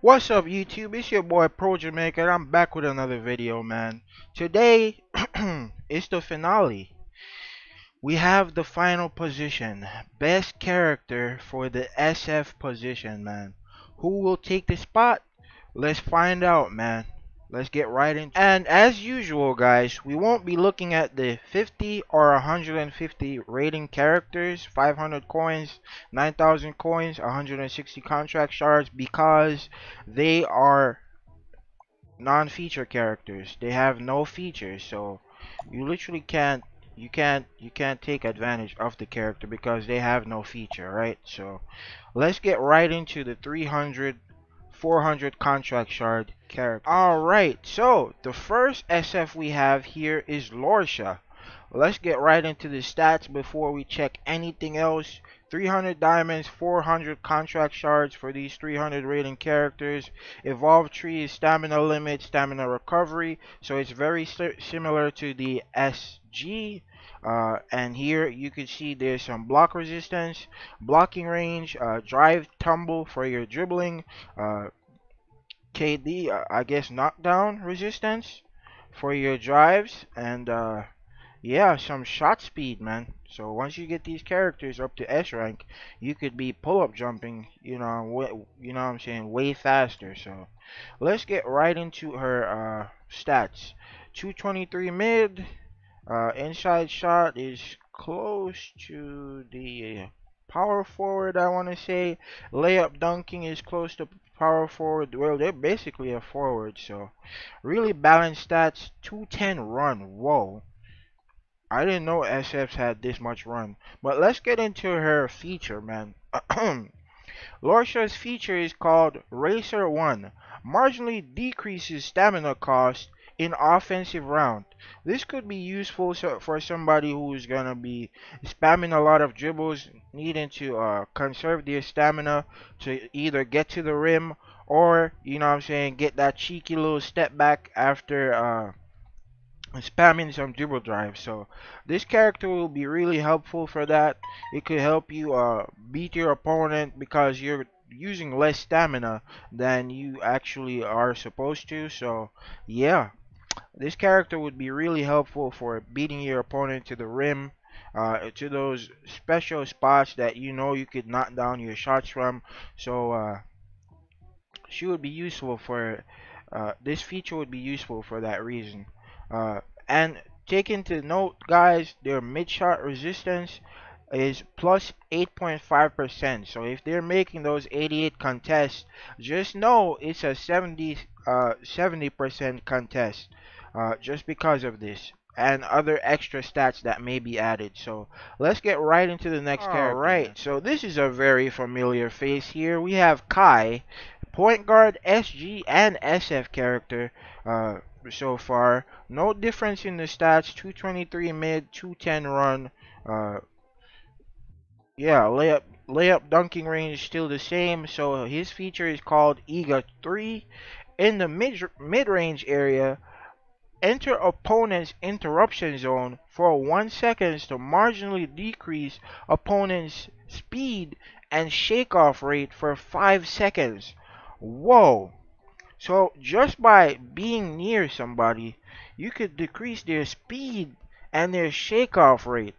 What's up YouTube? It's your boy Pro Jamaica and I'm back with another video man. Today it's the finale. We have the final position. Best character for the SF position man. Who will take the spot? Let's find out man. Let's get right into And as usual guys, we won't be looking at the 50 or 150 rating characters, 500 coins, 9000 coins, 160 contract shards because they are non-feature characters. They have no features, so you literally can't you can't you can't take advantage of the character because they have no feature, right? So let's get right into the 300 400 contract shard character. Alright, so the first SF we have here is Lorsha. Let's get right into the stats before we check anything else. 300 diamonds, 400 contract shards for these 300 rating characters. Evolve tree is stamina limit, stamina recovery. So it's very similar to the SG. Uh, and here you can see there's some block resistance, blocking range, uh, drive tumble for your dribbling, uh, KD, uh, I guess knockdown resistance for your drives, and uh, yeah, some shot speed, man. So once you get these characters up to S rank, you could be pull-up jumping, you know, you know what I'm saying, way faster. So let's get right into her uh, stats. 223 mid, uh, inside shot is close to the power forward, I want to say. Layup dunking is close to power forward. Well, they're basically a forward, so really balanced stats. 210 run. Whoa. I didn't know SFs had this much run. But let's get into her feature, man. Lorsha's feature is called Racer 1. Marginally decreases stamina cost in offensive round. This could be useful for somebody who's gonna be spamming a lot of dribbles, needing to uh, conserve their stamina to either get to the rim or you know what I'm saying, get that cheeky little step back after uh, spamming some dribble drives. So this character will be really helpful for that. It could help you uh, beat your opponent because you're using less stamina than you actually are supposed to. So yeah, this character would be really helpful for beating your opponent to the rim, uh, to those special spots that you know you could knock down your shots from. So uh, she would be useful for uh, this feature would be useful for that reason. Uh, and take into note, guys, their mid shot resistance is plus 8.5%. So if they're making those 88 contests, just know it's a 70 uh, 70% contest uh, just because of this and other extra stats that may be added. So let's get right into the next All character. Right. So this is a very familiar face here. We have Kai, point guard, SG, and SF character. Uh, so far, no difference in the stats. 223 mid, 210 run. Uh, yeah, layup layup dunking range still the same. So his feature is called EGA 3. In the mid mid range area, Enter opponent's interruption zone for 1 seconds to marginally decrease opponent's speed and shake-off rate for 5 seconds. Whoa! So just by being near somebody, you could decrease their speed and their shake-off rate.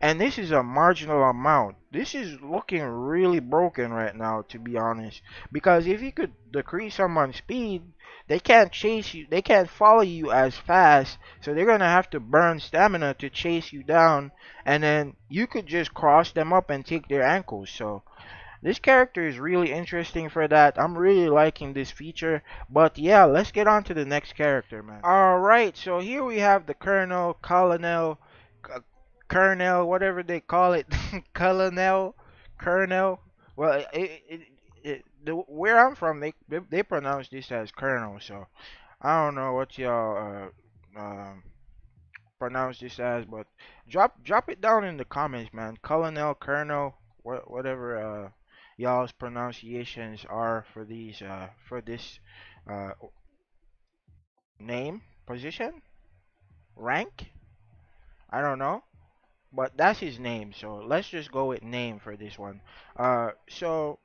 And this is a marginal amount. This is looking really broken right now, to be honest. Because if you could decrease someone's speed, they can't chase you. They can't follow you as fast. So they're going to have to burn stamina to chase you down. And then you could just cross them up and take their ankles. So this character is really interesting for that. I'm really liking this feature. But yeah, let's get on to the next character, man. Alright, so here we have the Colonel, Colonel, Colonel, whatever they call it, Colonel, Colonel. Well, it, it, it, the, where I'm from, they, they, they pronounce this as Colonel. So I don't know what y'all uh, uh, pronounce this as, but drop drop it down in the comments, man. Colonel, Colonel, wh whatever uh, y'all's pronunciations are for these uh, for this uh, name, position, rank. I don't know. but that's his name. So let's just go with name for this one. Uh, so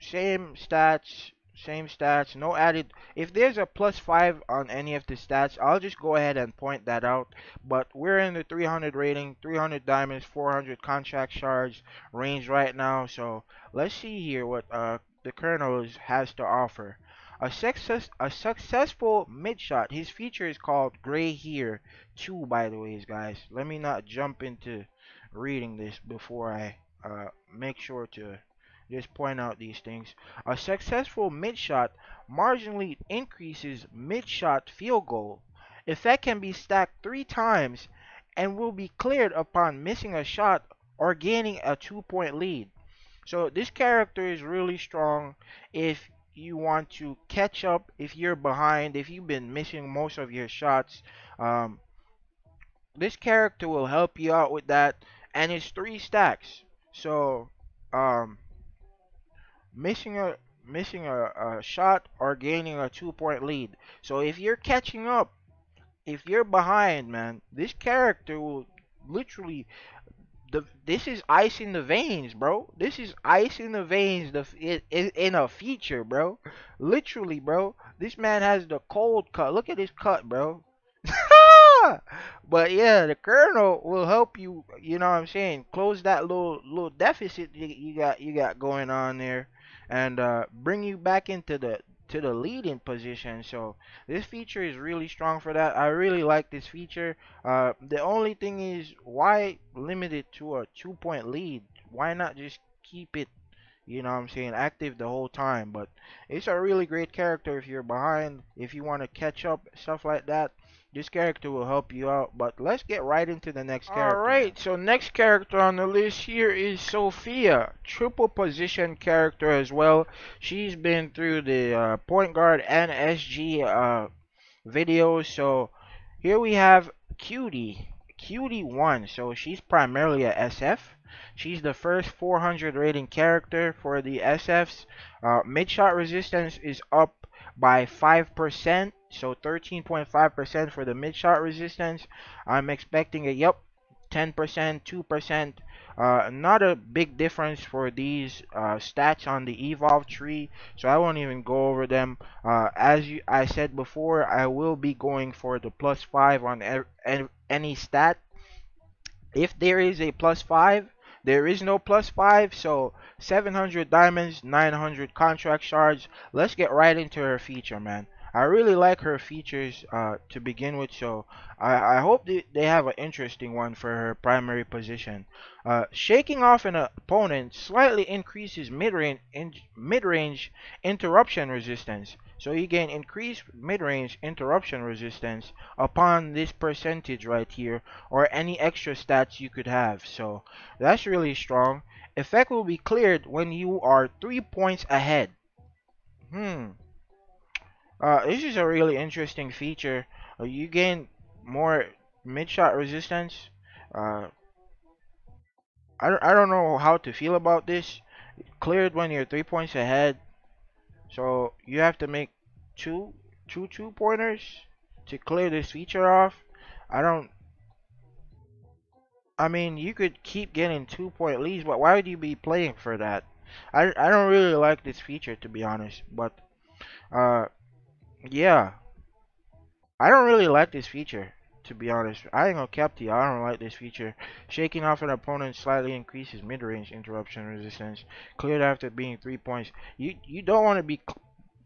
same stats, same stats, no added. If there's a plus 5 on any of the stats, I'll just go ahead and point that out. But we're in the 300 rating, 300 diamonds, 400 contract shards range right now. So let's see here what uh, the Colonel has to offer. A success a successful mid shot. His feature is called Gray Here 2 by the way, guys. Let me not jump into reading this before I uh, make sure to just point out these things. A successful mid shot marginally increases mid shot field goal. Effect can be stacked three times and will be cleared upon missing a shot or gaining a two point lead. So this character is really strong if you want to catch up if you're behind if you've been missing most of your shots um, this character will help you out with that and it's three stacks so um, missing a missing a, a shot or gaining a two point lead so if you're catching up if you're behind man this character will literally the this is ice in the veins, bro. This is ice in the veins. The in, in a feature, bro. Literally, bro. This man has the cold cut. Look at his cut, bro. but yeah, the Colonel will help you. You know what I'm saying? Close that little little deficit you got you got going on there, and uh, bring you back into the to the leading position. So this feature is really strong for that. I really like this feature. Uh, the only thing is why limit it to a two point lead? Why not just keep it, you know what I'm saying, active the whole time? But it's a really great character if you're behind, if you want to catch up, stuff like that. This character will help you out, but let's get right into the next character. Alright, so next character on the list here is Sophia. Triple position character as well. She's been through the uh, point guard and SG uh, videos. So here we have Cutie. Cutie 1. So she's primarily a SF. She's the first 400 rating character for the SFs. Uh, mid shot resistance is up by 5%. So 13.5% for the mid shot resistance. I'm expecting a yep 10%, 2%. Uh, not a big difference for these uh, stats on the evolve tree, so I won't even go over them. Uh, as you, I said before, I will be going for the plus 5 on any stat. If there is a plus 5, there is no plus 5, so 700 diamonds, 900 contract shards. Let's get right into her feature, man. I really like her features uh, to begin with, so I, I hope they have an interesting one for her primary position. Uh, shaking off an opponent slightly increases mid-range in, mid-range interruption resistance. So you gain increased mid-range interruption resistance upon this percentage right here, or any extra stats you could have. So that's really strong. Effect will be cleared when you are three points ahead. Hmm. Uh, this is a really interesting feature. Uh, you gain more mid-shot resistance. Uh, I, don't, I don't know how to feel about this. Cleared when you're three points ahead. So you have to make two two two pointers to clear this feature off. I don't I mean you could keep getting two point leads, but why would you be playing for that? I, I don't really like this feature to be honest, but uh yeah. I don't really like this feature, to be honest. I ain't gonna cap you. I don't like this feature. Shaking off an opponent slightly increases mid-range interruption resistance. Cleared after being three points. You you don't want to be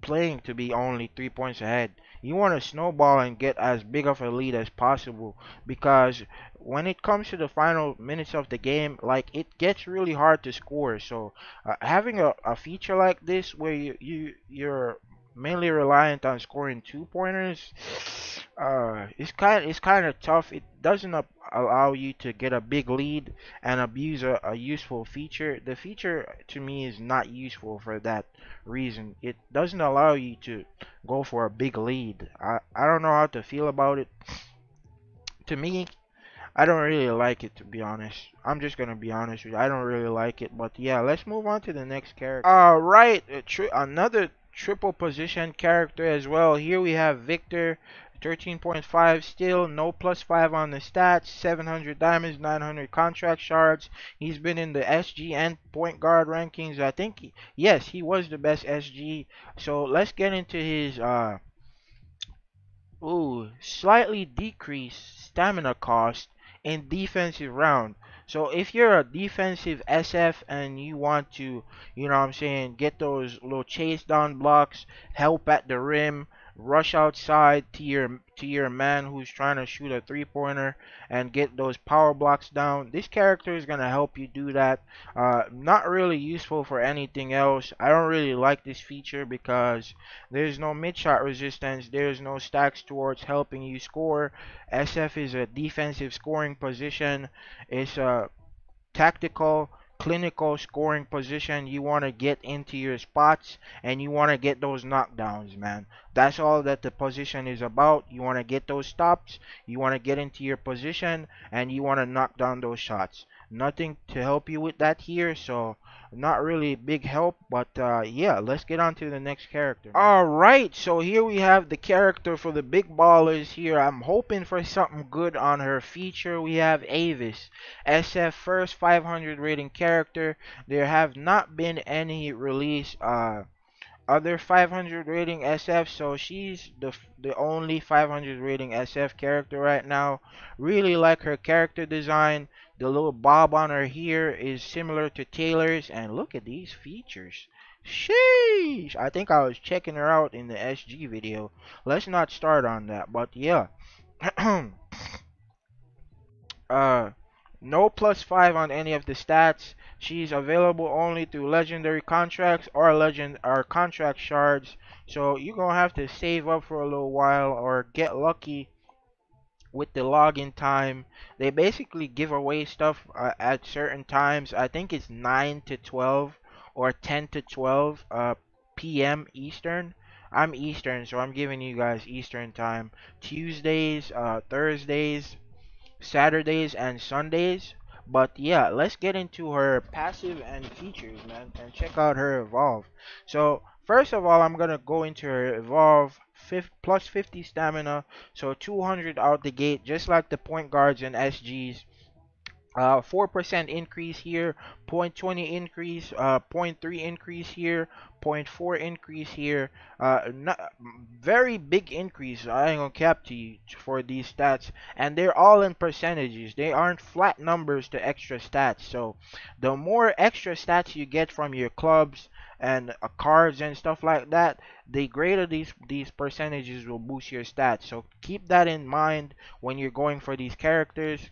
playing to be only three points ahead. You want to snowball and get as big of a lead as possible because when it comes to the final minutes of the game, like it gets really hard to score. So uh, having a, a feature like this where you, you you're mainly reliant on scoring two pointers, uh, it's kind it's kind of tough. It doesn't allow you to get a big lead and abuse a, a useful feature. The feature to me is not useful for that reason. It doesn't allow you to go for a big lead. I I don't know how to feel about it. To me, I don't really like it to be honest. I'm just gonna be honest with you. I don't really like it. But yeah, let's move on to the next character. All right, another triple position character as well. Here we have Victor, 13.5 still, no plus 5 on the stats, 700 diamonds, 900 contract shards. He's been in the SG and point guard rankings. I think, he, yes, he was the best SG. So let's get into his, uh, ooh, slightly decreased stamina cost in defensive round. So if you're a defensive SF and you want to, you know what I'm saying, get those little chase down blocks, help at the rim, rush outside to your to your man who's trying to shoot a three pointer and get those power blocks down. This character is gonna help you do that. Uh, not really useful for anything else. I don't really like this feature because there's no mid shot resistance. There's no stacks towards helping you score. SF is a defensive scoring position. It's a tactical clinical scoring position. You want to get into your spots and you want to get those knockdowns, man. That's all that the position is about. You want to get those stops, you want to get into your position, and you want to knock down those shots. Nothing to help you with that here, so not really big help, but uh, yeah, let's get on to the next character. Alright, so here we have the character for the big ballers here. I'm hoping for something good on her feature. We have Avis, SF first 500 rating character. There have not been any release uh, other 500 rating SF, so she's the the only 500 rating SF character right now. Really like her character design. The little bob on her here is similar to Taylor's, and look at these features. Sheesh! I think I was checking her out in the SG video. Let's not start on that, but yeah. uh, no plus 5 on any of the stats. She's available only through legendary contracts or legend or contract shards. So you're gonna have to save up for a little while or get lucky with the login time. They basically give away stuff uh, at certain times. I think it's 9 to 12 or 10 to 12 uh, p.m. Eastern. I'm Eastern, so I'm giving you guys Eastern time. Tuesdays, uh, Thursdays, Saturdays, and Sundays. But yeah, let's get into her passive and features, man, and check out her evolve. So first of all, I'm gonna go into her evolve plus 50 stamina, so 200 out the gate, just like the point guards and SGs. Uh, 4% increase here, 0.20 increase, uh, 0.3 increase here, 0.4 increase here. Uh, not, very big increase. I ain't gonna cap to you for these stats, and they're all in percentages. They aren't flat numbers to extra stats. So, the more extra stats you get from your clubs and uh, cards and stuff like that, the greater these these percentages will boost your stats. So keep that in mind when you're going for these characters.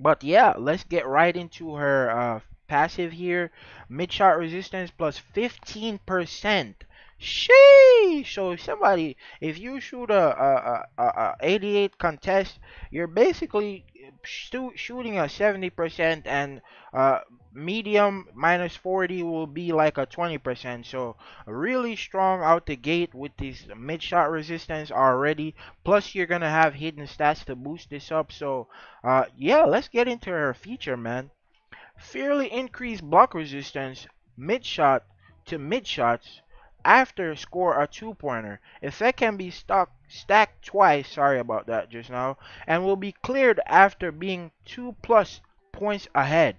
But yeah, let's get right into her uh, passive here. Mid shot resistance plus 15%. Sheesh! So somebody, if you shoot a, a, a, a 88 contest, you're basically shooting a 70% and uh, medium minus 40 will be like a 20%. So really strong out the gate with this mid shot resistance already. Plus you're gonna have hidden stats to boost this up. So uh, yeah, let's get into her feature, man. Fairly increased block resistance mid shot to mid shots after score a two pointer. Effect can be stuck, stacked twice, sorry about that just now, and will be cleared after being two plus points ahead.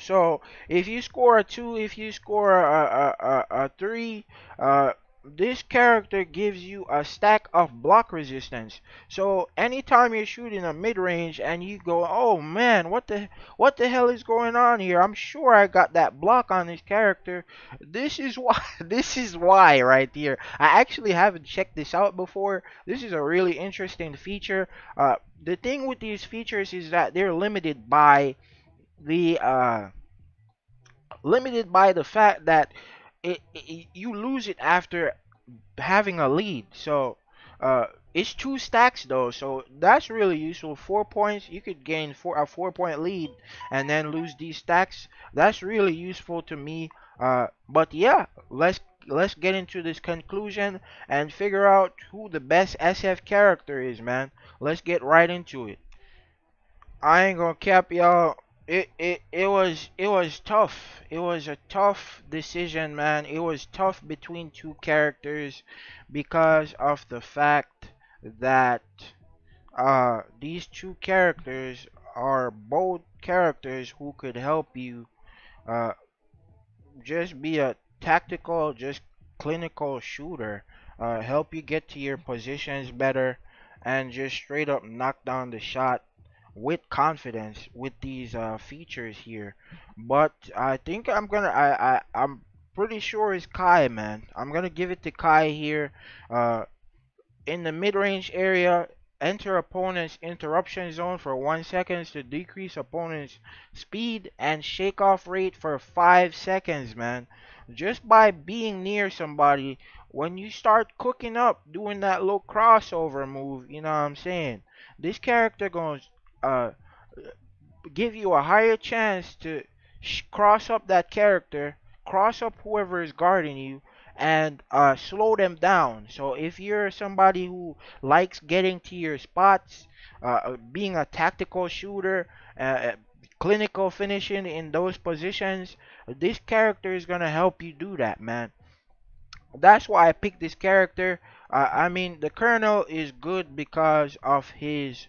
So if you score a two, if you score a, a, a, a three, uh, this character gives you a stack of block resistance. So anytime you're shooting a mid range and you go, oh man, what the what the hell is going on here? I'm sure I got that block on this character. This is why this is why right here. I actually haven't checked this out before. This is a really interesting feature. Uh, the thing with these features is that they're limited by the uh, limited by the fact that it, it, you lose it after having a lead. So uh, it's two stacks though, so that's really useful. Four points, you could gain four a four point lead and then lose these stacks. That's really useful to me. Uh, but yeah, let's let's get into this conclusion and figure out who the best SF character is, man. Let's get right into it. I ain't gonna cap y'all it, it it was it was tough. It was a tough decision, man. It was tough between two characters because of the fact that uh, these two characters are both characters who could help you uh, just be a tactical, just clinical shooter. Uh, help you get to your positions better and just straight up knock down the shot with confidence with these uh, features here. But I think I'm gonna I, I I'm pretty sure it's Kai man. I'm gonna give it to Kai here. Uh, in the mid-range area, enter opponent's interruption zone for 1 seconds to decrease opponent's speed and shake off rate for 5 seconds, man. Just by being near somebody, when you start cooking up, doing that little crossover move, you know what I'm saying? This character to uh, give you a higher chance to cross up that character, cross up whoever is guarding you, and uh, slow them down. So if you're somebody who likes getting to your spots, uh, uh being a tactical shooter, uh, uh, clinical finishing in those positions, this character is gonna help you do that, man. That's why I picked this character. I mean, the Colonel is good because of his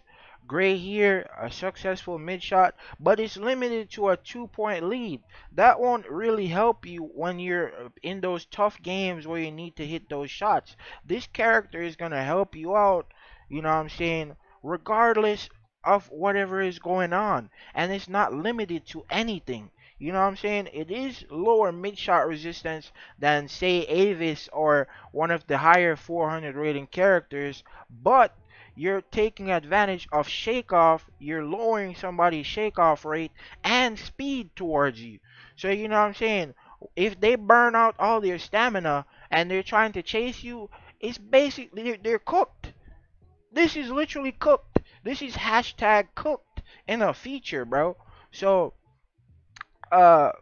Gray here, a successful mid shot, but it's limited to a two point lead. That won't really help you when you're in those tough games where you need to hit those shots. This character is going to help you out, you know what I'm saying, regardless of whatever is going on. And it's not limited to anything. You know what I'm saying? It is lower mid shot resistance than, say, Avis or one of the higher 400 rating characters, but you're taking advantage of shake off, you're lowering somebody's shake off rate and speed towards you. So you know what I'm saying? If they burn out all their stamina and they're trying to chase you, it's basically they're, they're cooked. This is literally cooked. This is hashtag cooked in a feature, bro. So uh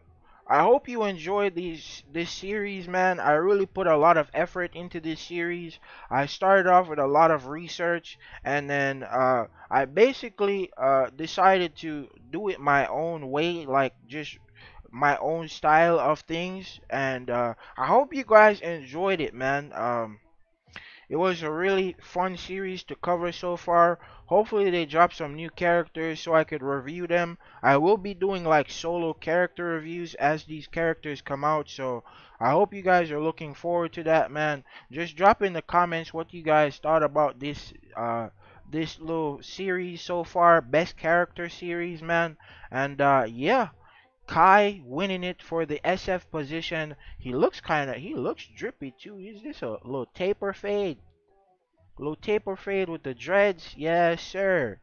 I hope you enjoyed these this series, man. I really put a lot of effort into this series. I started off with a lot of research, and then uh, I basically uh, decided to do it my own way, like just my own style of things. And uh, I hope you guys enjoyed it, man. Um, it was a really fun series to cover so far. Hopefully they drop some new characters so I could review them. I will be doing like solo character reviews as these characters come out. So I hope you guys are looking forward to that, man. Just drop in the comments what you guys thought about this uh this little series so far. Best character series, man. And uh yeah. Kai winning it for the SF position. He looks kind of, he looks drippy too. Is this a little taper fade? Little taper fade with the dreads? Yes, sir.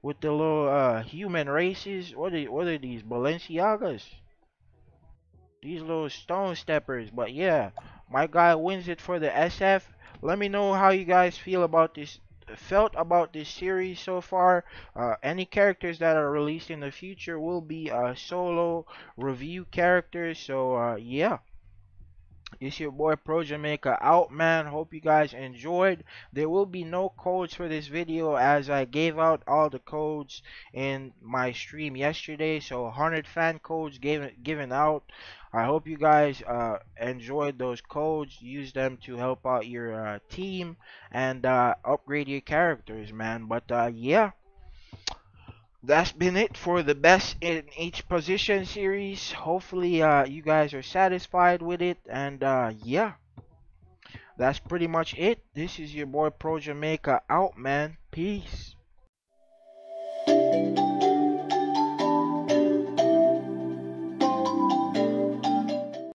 With the little uh, human races. What are, what are these? Balenciagas? These little stone steppers. But yeah, my guy wins it for the SF. Let me know how you guys feel about this felt about this series so far. Uh, any characters that are released in the future will be uh, solo review characters. So uh, yeah. It's your boy Pro Jamaica out, man. Hope you guys enjoyed. There will be no codes for this video as I gave out all the codes in my stream yesterday. So 100 fan codes given given out. I hope you guys uh, enjoyed those codes. Use them to help out your uh, team and uh, upgrade your characters, man. But uh, yeah that's been it for the best in each position series. Hopefully, uh, you guys are satisfied with it. And uh, yeah, that's pretty much it. This is your boy Pro Jamaica out, man. Peace.